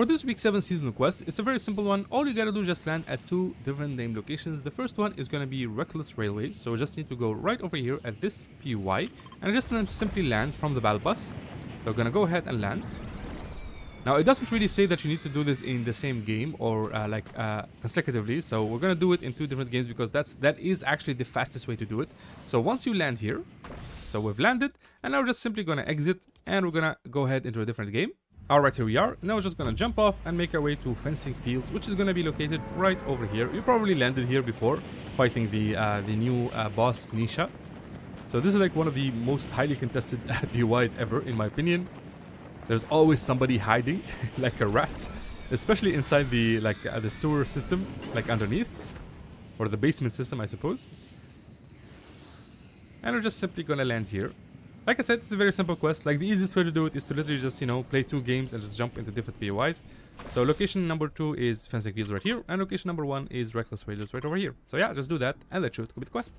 For this week 7 seasonal quest, it's a very simple one. All you gotta do is just land at two different named locations. The first one is gonna be Reckless Railways, so we just need to go right over here at this POI and just simply land from the battle bus. So we're gonna go ahead and land. Now it doesn't really say that you need to do this in the same game or uh, like uh, consecutively. So we're gonna do it in two different games because that's that is actually the fastest way to do it. So once you land here, so we've landed, and now we're just simply gonna exit, and we're gonna go ahead into a different game. Alright, here we are. Now we're just gonna jump off and make our way to Fencing Fields, which is gonna be located right over here. You probably landed here before, fighting the uh, the new uh, boss Nisha. So this is like one of the most highly contested POIs ever, in my opinion. There's always somebody hiding, like a rat, especially inside the like uh, the sewer system, like underneath, or the basement system, I suppose. And we're just simply gonna land here. Like I said, it's a very simple quest. Like the easiest way to do it is to literally just, you know, play two games and just jump into different POIs. So location number two is Fencing Fields right here, and location number one is Reckless Raiders right over here. So yeah, just do that, and let's shoot complete quest.